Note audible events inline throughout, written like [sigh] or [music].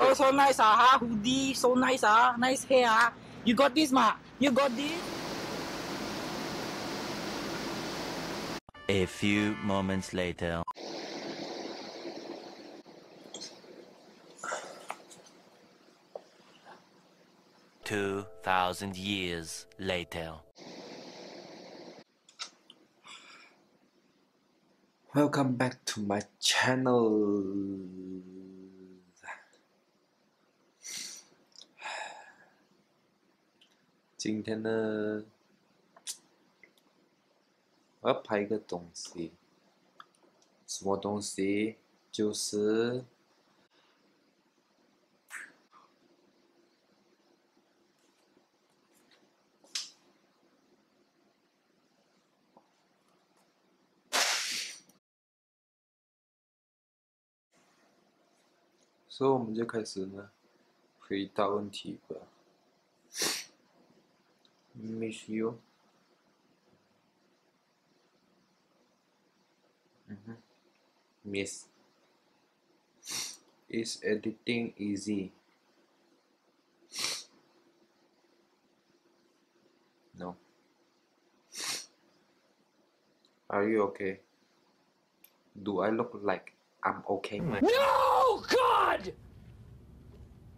T-shirt so nice ah, huh? hoodie so nice ah, nice hair ah. You got this ma? You got this? A few moments later. Two thousand years later. Welcome back to my channel. 今天呢，[tsk] 我要拍一个东西，什么东西？就是所以我们就开始呢，回答问题吧。Miss you mm-hmm. miss is editing easy? No. Are you okay? Do I look like I'm okay? No, God!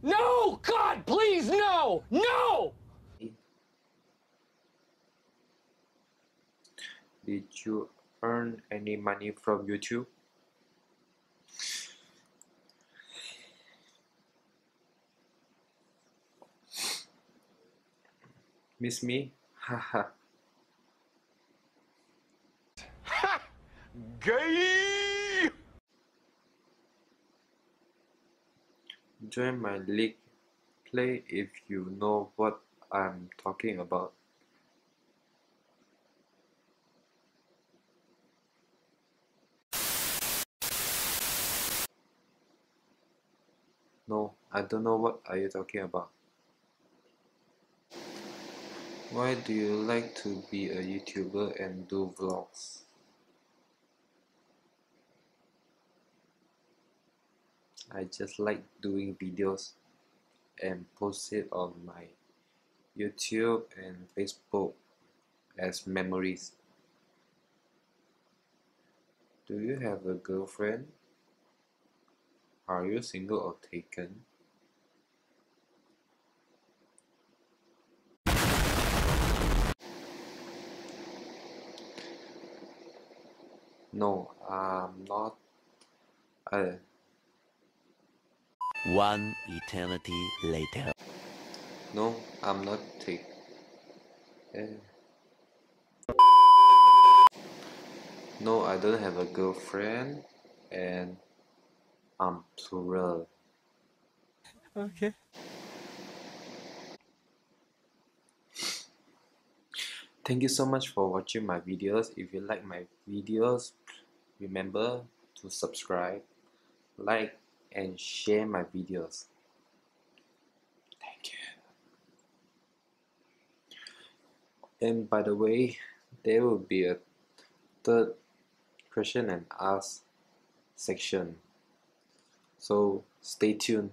No, God, please, no! No! Did you earn any money from YouTube? Miss me? Haha. Ha, [laughs] gay! Join my league. Play if you know what I'm talking about. No, I don't know what are you talking about. Why do you like to be a YouTuber and do vlogs? I just like doing videos and post it on my YouTube and Facebook as memories. Do you have a girlfriend? Are you single or taken? No, I'm not. I, One eternity later. no, I'm not take. Eh. No, I don't have a girlfriend and I'm plural. Okay. Thank you so much for watching my videos. If you like my videos, remember to subscribe, like, and share my videos. Thank you. And by the way, there will be a third question and ask section. So stay tuned.